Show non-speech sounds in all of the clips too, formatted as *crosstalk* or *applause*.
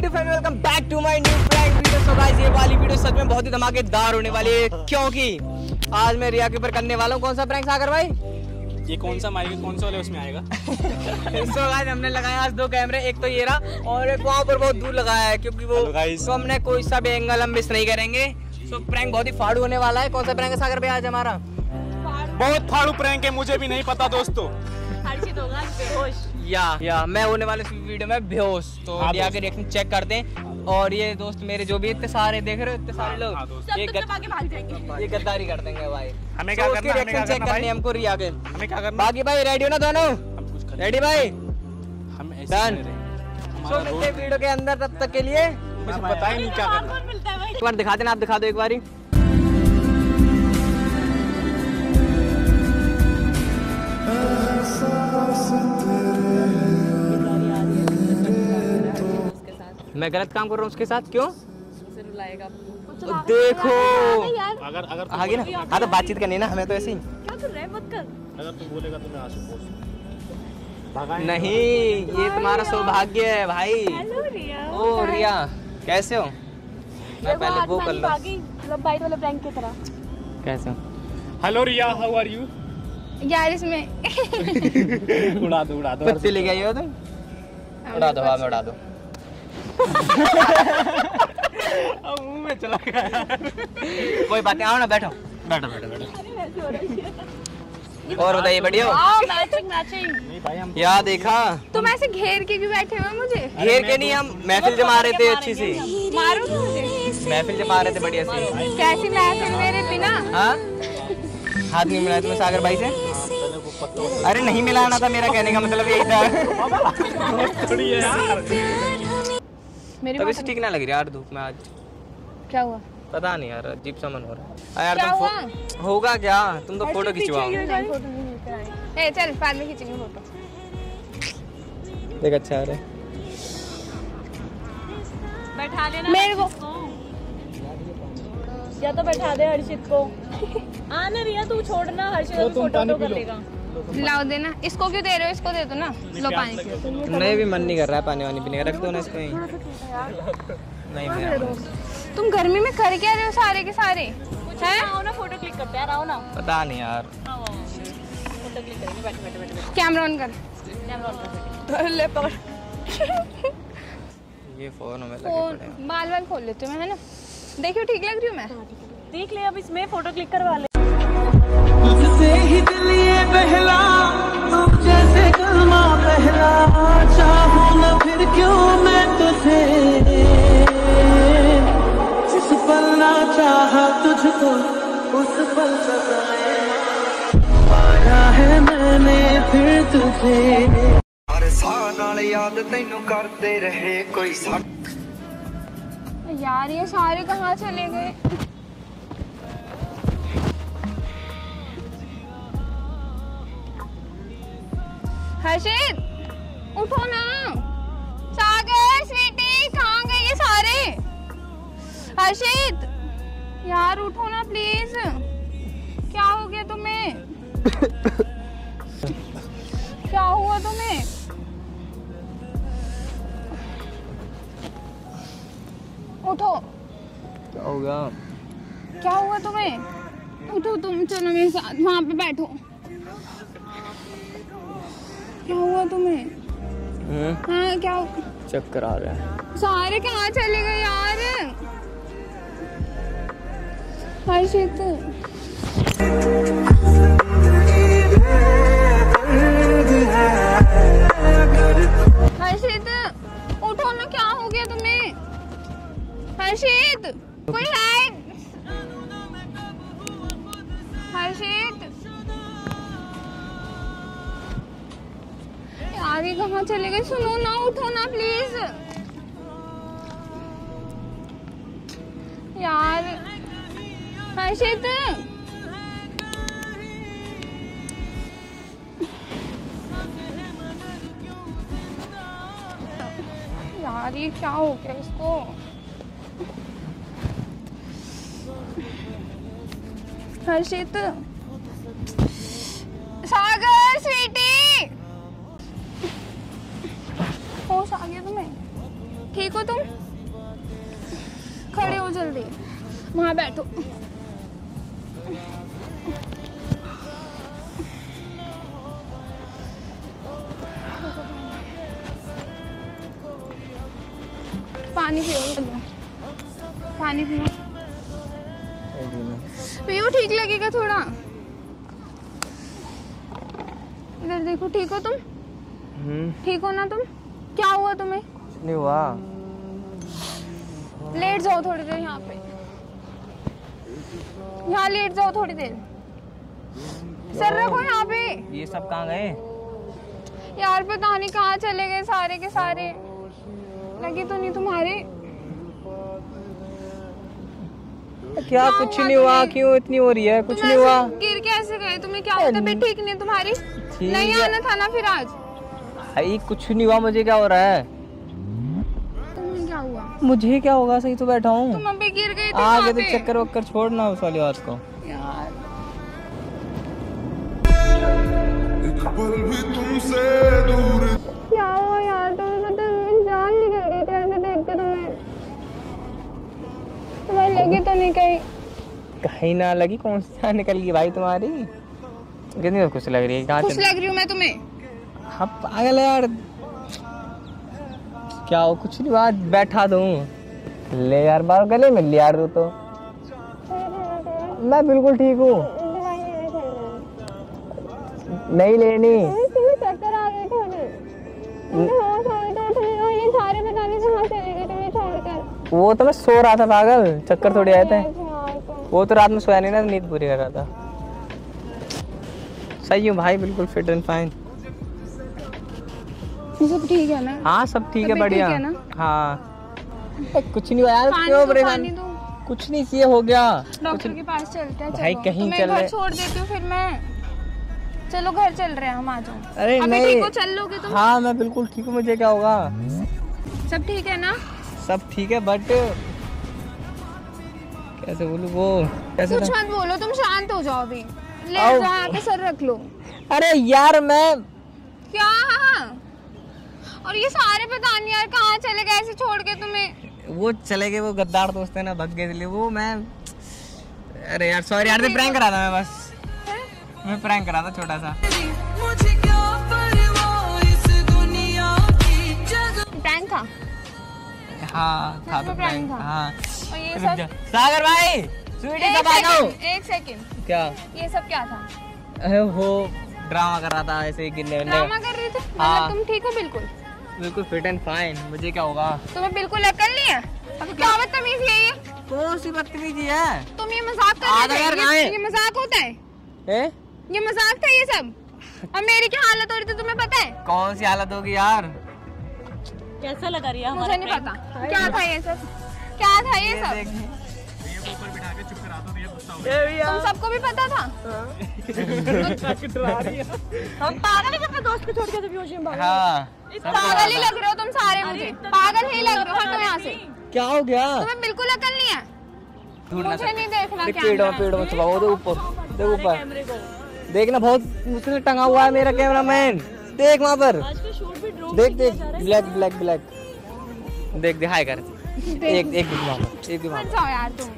YouTube family welcome back to my new prank video so guys ये वाली video सच में बहुत ही धमाकेदार होने वाली है। क्योंकि आज मैं रिया के ऊपर करने वाला हूँ। कौन सा प्रैंक सागर भाई? ये कौन सा माइक कौन सा वाले उसमें आएगा? *laughs* सो गाइस हमने लगाया आज दो कैमरे एक तो ये रहा और एक वहाँ पर बहुत दूर लगाया है क्योंकि वो तो हमने कोई सा भी एंगल हम मिस नहीं करेंगे। सो प्रैंक बहुत ही फाड़ू होने वाला है। कौन सा प्रैंक है सागर भाई आज हमारा? बहुत फाड़ू प्रैंक है मुझे भी नहीं पता दोस्तों। हर्षित होगा बेहोश। या या मैं होने वाले वीडियो में बेहोश। तो हाँ, रिया रिएक्शन चेक कर दें और ये दोस्त मेरे जो भी इतने सारे देख रहे हो इतने सारे लोग हाँ, ये सब गद- तो आगे भाग जाएँगे। ये गद्दारी कर देंगे भाई। हमें क्या करना हमें क्या करना करनी है भाई? हमको रिया के हमें क्या करना? बाकी भाई रेडी हो ना दोनों? रेडी भाई? हम रहे। सो मिलते हैं वीडियो के अंदर तब तक के लिए। कुछ पता ही नहीं क्या करना। है एक बार दिखा देना आप दिखा दो एक बारी। मैं गलत काम कर रहा हूँ उसके साथ? क्यों? देखो। अगर अगर आगे ना। हाँ तो बातचीत करनी ना हमें तो ऐसे ही। क्या कर रहा मत कर। अगर तू बोलेगा तो मैं आँसू पोस नहीं ये तुम्हारा सौभाग्य है भाई। ओ रिया कैसे हो? मैं पहले वो कर लूँ। मतलब बाइट वाले प्रैंक की तरह। कैसे हो? Hello Riya how are you यार इसमें। *laughs* उड़ा दो उड़ा दो। कुत्ते ले गई हो तुम? उड़ा दो हवा में उड़ा दो। अब मुँह में चला गया कोई बात नहीं आओ ना बैठो। बैठो बैठो बैठो। और बताइए बढ़िया हो? Matching matching. नहीं या देखा? तुम ऐसे घेर के क्यों बैठे हुए मुझे? घेर के नहीं हम महफिल जमा रहे थे अच्छी सी। मारोगे मुझे महफिल जमा रहे थे बढ़िया सी। कैसी महफिल मेरे बिना? हाँ? हाथ नहीं मिलाया तुम्हें सागर भाई से? अरे नहीं मिलाना था मेरा कहने का मतलब यही था। *laughs* थोड़ी है यार। मेरी तभी से ठीक ना लग रही यार धूप में आज। क्या हुआ? पता नहीं यार अजीब सा मन हो रहा है। यार तुम होगा क्या? तुम तो फ़ोटो खिंचवाओ। ए चल बाद में खींचेंगे फ़ोटो देख अच्छा आ रहा है बैठा लेना मेरे को या तो बैठा दे हर्षित को। *laughs* आना रिया तू छोड़ना हर्षित तो फ़ोटो तो कर लेगा। लाओ देना। इसको क्यों दे रहे हो? इसको दे दो ना। लो पानी। नहीं भी मन नहीं कर रहा है पानी वानी पीने का। रख दो ना इसको ही नहीं तुम गर्मी में कर क्या रहे हो सारे के सारे? हैं? आओ ना फ़ोटो क्लिक करते हैं। आओ ना। पता नहीं यार। फ़ोटो क्लिक करेंगे। बैठे बैठे बैठे कैमरा ऑन कर। कैमरा ऑन कर। ले पकड़। ये फ़ोन में लगे फ़ोन। पड़े हैं। बाल बाल खोल लेती हूँ मैं है ना? देखियो ठीक लग रही हूँ मैं? देख ले अब इसमें फ़ोटो क्लिक करवा ले। से ही दिल ये बहला। तुम जैसे कलमा पहला चाहूँ न फिर क्यों मैं तुझे? जिस पल ना चाहा तुझको उस पल पाया है मैंने फिर तुझे। हर साल याद तेन करते रहे कोई यार ये सारे कहाँ चले गए? हर्षित उठो ना। सागर स्वीटी कहाँ गए ये सारे? हर्षित यार उठो ना प्लीज़ क्या हो गया तुम्हें? क्या हुआ तुम्हें? उठो। क्या होगा क्या हुआ तुम्हें? उठो तुम चलो मेरे साथ वहाँ पे बैठो। क्या हुआ तुम्हें? हाँ? क्या चक्कर आ रहा है। सारे कहाँ चले गए यार? हर्षित हर्षित उठो ना क्या हो गया तुम्हें? हर्षित कोई है हर्षित यार कहाँ चले गए सुनो ना, उठो ना प्लीज़ यार, हर्षित। यार, ये क्या हो गया इसको? हर्षित। सागर! तुम्हें ठीक हो तुम? खड़े हो जल्दी। वहाँ बैठो। पानी पियो पानी पियो। पियो ठीक लगेगा थोड़ा। इधर देखो ठीक हो तुम? हम्म। ठीक हो ना तुम? क्या हुआ तुम्हें? नहीं हुआ। लेट जाओ थोड़ी देर यहाँ पे। यहाँ लेट जाओ थोड़ी देर। सर रखो यहाँ पे। ये सब कहाँ गए? यार पता नहीं कहाँ चले गए सारे के सारे। लगे तो नहीं तुम्हारे। क्या कुछ नहीं हुआ? क्यों इतनी हो रही है? कुछ नहीं हुआ। गिर कैसे गए? तुम्हें क्या तबीयत ठीक नहीं तुम्हारी? नहीं आना था ना फिर आज। भाई कुछ नहीं हुआ मुझे क्या हो रहा है? तुम्हें क्या हुआ? मुझे क्या होगा सही तो बैठा हूँ। तुम अभी गिर गए आगे तो चक्कर वक्कर छोड़ना उस वाली बात को। यार। एक पल भी तुमसे दूर क्या हुआ यार तुम जान निकल गई थी ऐसे देख के तुम्हें। तुम्हें लगी तो नहीं कहीं। कहीं ना लगी कौन सी जान निकल गई भाई तुम्हारी? कितनी खुश लग रही है कहाँ खुश लग रही हूँ मैं तुम्हें। हाँ पागल है यार। क्या हो, कुछ नहीं बात बैठा दूँ ले यार बार गले मिल लिया यार तू तो। मैं बिल्कुल ठीक हूँ। नहीं लेनी। वो तो मैं सो रहा था पागल, चक्कर थोड़ी आए थे। वो तो रात में सोया नहीं ना, नींद पूरी कर रहा था। सही हूँ भाई, बिल्कुल फिट एंड फाइन सब ठीक है ना? हाँ सब ठीक है बढ़िया। हाँ कुछ नहीं हुआ यार क्यों परेशान? कुछ नहीं ये हो गया। डॉक्टर के पास चलते हैं भाई कहीं चल रहे- छोड़ देती हूँ फिर मैं चलो घर चल रहे हैं हम आ जाओ। अरे अभी नहीं। ठीक हो चल लोगे तुम? हाँ मैं बिल्कुल ठीक हूँ मुझे क्या होगा? सब ठीक है ना? सब ठीक है बट कैसे बोलू वो? कैसे कुछ मत बोलो तुम शांत हो जाओ अभी। ले पे सर रख लो। अरे यार मैं क्या? और ये सारे पता नहीं यार कहाँ चले गए ऐसे छोड़ के तुम्हें? वो चले गए वो गद्दार दोस्त है ना भग गए इसलिए। वो मैं अरे यार सॉरी यार मैं प्रैंक करा था मैं बस। मैं प्रैंक करा था छोटा सा। प्रैंक था? हाँ था तो prank प्रैंक था। हाँ। और ये सब? सागर भाई स्वीटी एक आ जाओ। एक सेकंड क्या? ये सब क्या था? अरे वो ड्रामा कर रहा था ऐसे ही गिरने ड्रामा कर रहे थे? हाँ। मतलब तुम ठीक हो बिल्कुल? बिल्कुल फिट एंड फाइन मुझे क्या होगा? तुम्हें बिल्कुल अकल नहीं है? अब क्या बदतमीजी है ये? कौन सी बदतमीजी है? तुम ये मज़ाक कर रहे कहाँ ये, ये मज़ाक होता है? ए? ये मज़ाक था ये सब? अब मेरी क्या हालत हो रही थी तुम्हें पता है? कौन सी हालत होगी यार? कैसा लगा रिया मुझे नहीं पता। क्या था ये सब? क्या था ये सब? तुम सबको भी पता था? हम पागल है अपने दोस्त को छोड़ के बेहोशी में भाग। हाँ। पागल ही लग रहे हो तुम सारे मुझे। पागल ही लग रहे हो हटो यहाँ से। क्या हो गया? तुम्हें बिल्कुल अकल नहीं है। मुझे नहीं देखना पेड़ों में पेड़ों में छुपाओ दे ऊपर देख ऊपर। देखना बहुत मुश्किल टंगा हुआ है मेरा कैमरा मैन देख वहाँ पर। आज का शूट भी ड्रोन देख देख। Black black black. देख देख हाय कर। *laughs* एक एक दिन वहाँ एक दिन वहाँ यार तुम।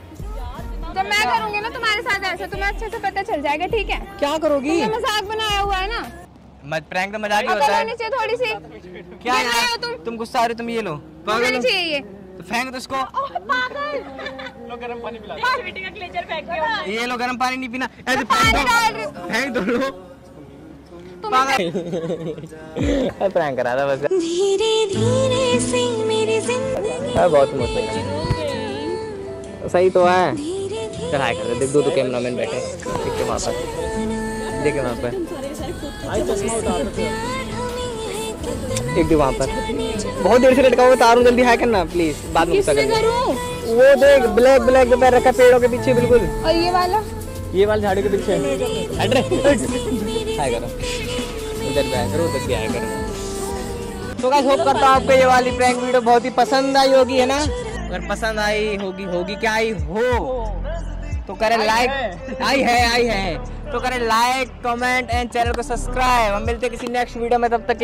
जब मैं करूँगी ना तुम्हारे साथ ऐसा तुम्हें अच्छे से पता चल जाएगा ठीक है? क्या करोगी? मज़ाक बनाया हुआ है ना? मत प्रैंक तो मज़ाक ही होता है। चाहिए थोड़ी सी। क्या यार? तुम। तुम गुस्सा आ रही हो, तुम ये लो। पागल? चाहिए ये। तो फेंक दो इसको। स्वीटी का क्लेचर फेंक दिया ये लो गर्म पानी नहीं पीना। ऐसे फेंक दो। फेंक दो लो। प्रैंक करा था बस। धीरे धीरे से मेरी ज़िंदगी है बहुत मुश्किल सही तो है। चल हाय कर दे देख दो दो कैमरामैन बैठे देख वहाँ पर। देखे वहाँ पर। एक दो वहाँ पर। बहुत देर से लटका हुआ तारू जल्दी हाय करना प्लीज़ बाद में गुस्सा कर? वो देख ब्लैक ब्लैक जो पैर रखा पेड़ों के पीछे बिल्कुल। और ये वाला? ये वाले झाड़ी के पीछे। हट हाय करो। उधर भी करो उधर भी हाय करो। तो गाइस होप करता हूँ आपको ये वाली प्रैंक वीडियो बहुत ही पसंद आई होगी है ना? अगर पसंद आई होगी होगी क्या आई? हो। तो करें लाइक आई है आई है। तो करें लाइक कमेंट एंड चैनल को सब्सक्राइब हम मिलते हैं किसी नेक्स्ट वीडियो में तब तक के